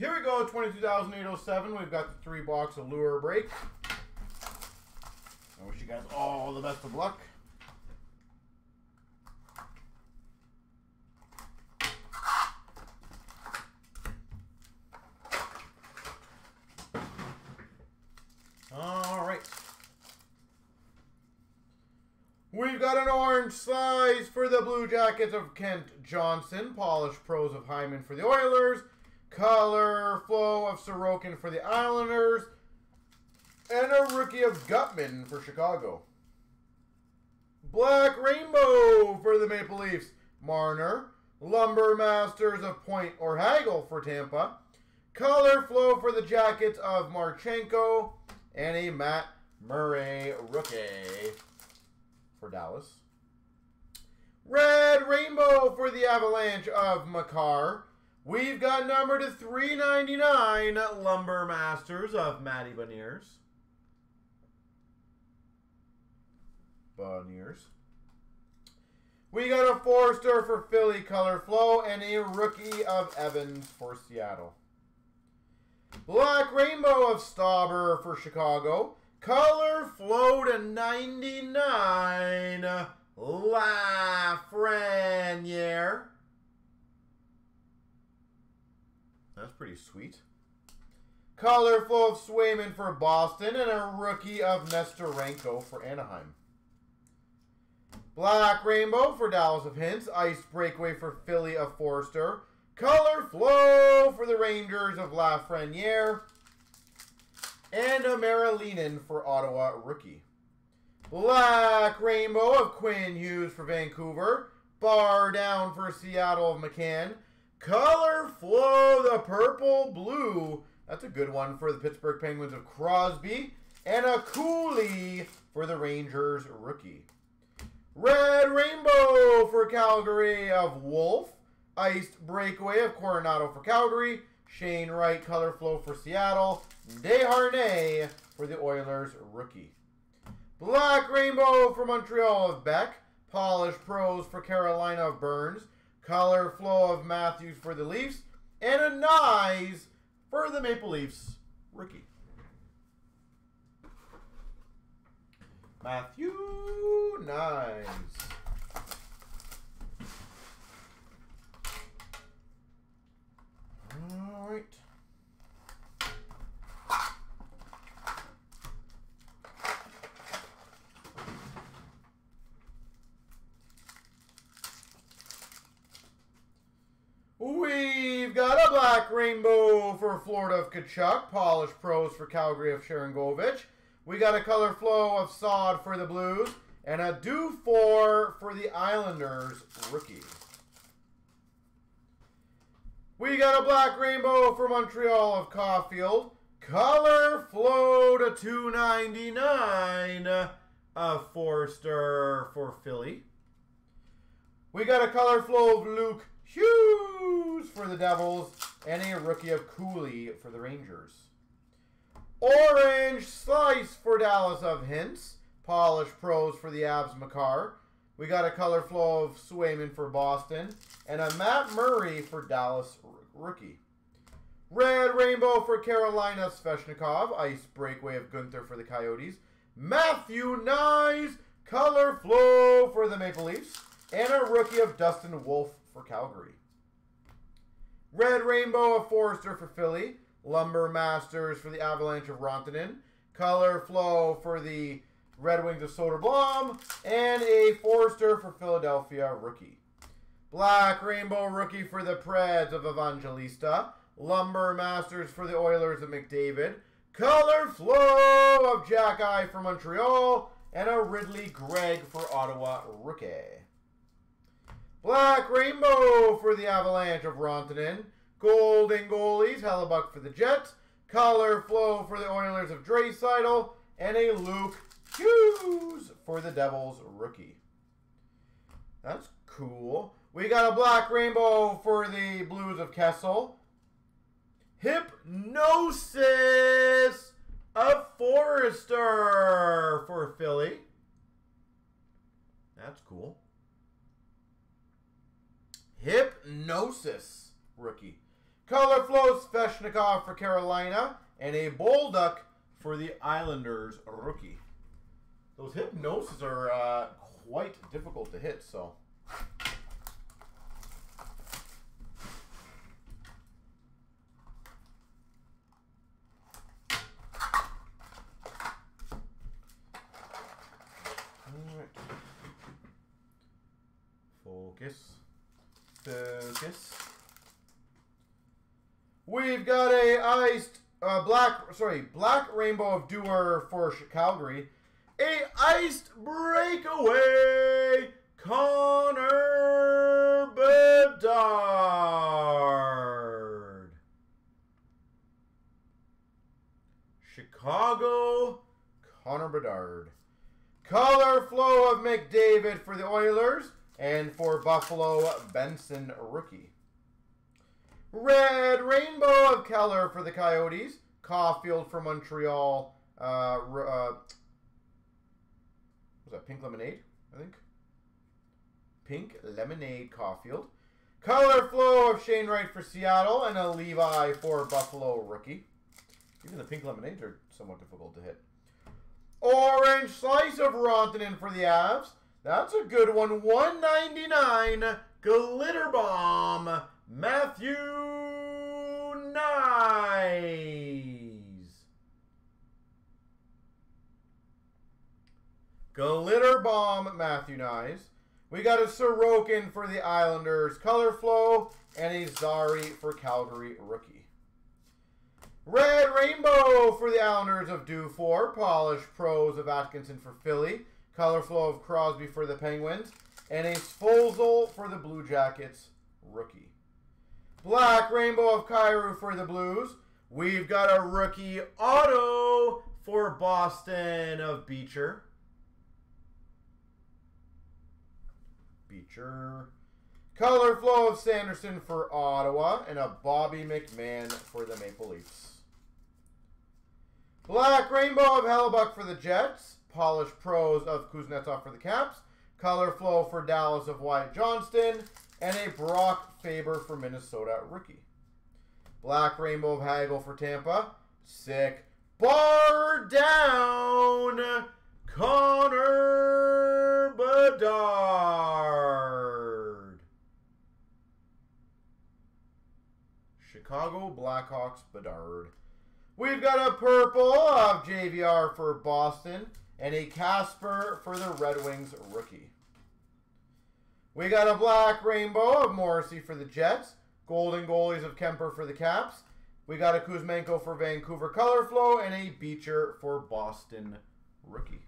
Here we go, 22,807. We've got the three box allure break. I wish you guys all the best of luck. All right. We've got an orange slice for the Blue Jackets of Kent Johnson. Polished pros of Hyman for the Oilers. Color flow of Sorokin for the Islanders. And a rookie of Guttman for Chicago. Black Rainbow for the Maple Leafs. Marner. Lumber Masters of Point or Hagel for Tampa. Color flow for the Jackets of Marchenko. And a Matt Murray rookie for Dallas. Red Rainbow for the Avalanche of Makar. We've got number to 399 Lumber Masters of Matty Beniers. Beniers. We got a Foerster for Philly Color Flow and a rookie of Evans for Seattle. Black Rainbow of Stauber for Chicago. Color Flow to 99 Lafreniere. That's pretty sweet. Colorful of Swayman for Boston and a rookie of Nesterenko for Anaheim. Black Rainbow for Dallas of Hintz. Ice Breakaway for Philly of Foerster. Color Flow for the Rangers of Lafreniere. And a Merilainen for Ottawa rookie. Black Rainbow of Quinn Hughes for Vancouver. Bar down for Seattle of McCann. Color Flow, the purple blue. That's a good one for the Pittsburgh Penguins of Crosby. And a Cooley for the Rangers rookie. Red Rainbow for Calgary of Wolf. Iced Breakaway of Coronato for Calgary. Shane Wright Color Flow for Seattle. Desharnais for the Oilers rookie. Black Rainbow for Montreal of Beck. Polished Pros for Carolina of Burns. Color Flow of Matthews for the Leafs. And a Knies for the Maple Leafs rookie. Matthew Knies. All right. We've got a black rainbow for Florida of Tkachuk. Polished pros for Calgary of Sharangovich. We got a color flow of Sod for the Blues. And a Dufour for the Islanders rookie. We got a black rainbow for Montreal of Caufield. Color flow to 299 of Foerster for Philly. We got a color flow of Luke Hughes for the Devils. And a rookie of Cooley for the Rangers. Orange Slice for Dallas of Hintz. Polished Pros for the Avs Makar. We got a color flow of Swayman for Boston. And a Matt Murray for Dallas rookie. Red Rainbow for Carolina Svechnikov. Ice Breakaway of Guenther for the Coyotes. Matthew Knies. Color Flow for the Maple Leafs. And a rookie of Dustin Wolf for Calgary. Red Rainbow of Foerster for Philly. Lumber Masters for the Avalanche of Rantanen. Color Flow for the Red Wings of Soderblom. And a Foerster for Philadelphia rookie. Black Rainbow rookie for the Preds of Evangelista. Lumber Masters for the Oilers of McDavid. Color Flow of Jack Eye for Montreal. And a Ridly Greig for Ottawa rookie. Black Rainbow for the Avalanche of Rantanen. Golden Goalies, Hellebuyck for the Jets. Color Flow for the Oilers of Draisaitl. And a Luke Hughes for the Devils rookie. That's cool. We got a black rainbow for the Blues of Kessel. Hypnosis of Foerster for Philly. That's cool. Hypnosis rookie. Color Flow Svechnikov for Carolina. And a Bolduc for the Islanders rookie. Those hypnosis are uh, quite difficult to hit, so. Focus. Focus. We've got a iced uh, black, sorry, black rainbow of doer for Calgary. A iced breakaway, Connor Bedard. Chicago, Connor Bedard. Color flow of McDavid for the Oilers. And for Buffalo, Benson rookie. Red Rainbow of Keller for the Coyotes. Caufield for Montreal. Uh, uh, was that Pink Lemonade, I think? Pink Lemonade Caufield. Color Flow of Shane Wright for Seattle. And a Levi for Buffalo rookie. Even the Pink Lemonades are somewhat difficult to hit. Orange Slice of Rantanen for the Avs. That's a good one. 199 Glitter Bomb Matthew Knies. Glitter Bomb Matthew Knies. We got a Sorokin for the Islanders. Color Flow. And a Zary for Calgary rookie. Red Rainbow for the Islanders of Dufour. Polished Pros of Atkinson for Philly. Color Flow of Crosby for the Penguins. And a Svozil for the Blue Jackets rookie. Black Rainbow of Kyrou for the Blues. We've got a rookie auto for Boston of Beecher. Beecher. Color Flow of Sanderson for Ottawa. And a Bobby McMann for the Maple Leafs. Black Rainbow of Hellebuyck for the Jets. Polished Pros of Kuznetsov for the Caps. Color Flow for Dallas of Wyatt Johnston. And a Brock Faber for Minnesota rookie. Black Rainbow of Hagel for Tampa. Sick. Bar down. Connor Bedard. Chicago Blackhawks Bedard. We've got a purple of JVR for Boston and a Kasper for the Red Wings rookie. We got a black rainbow of Morrissey for the Jets. Golden goalies of Kuemper for the Caps. We got a Kuzmenko for Vancouver Color Flow and a Beecher for Boston rookie.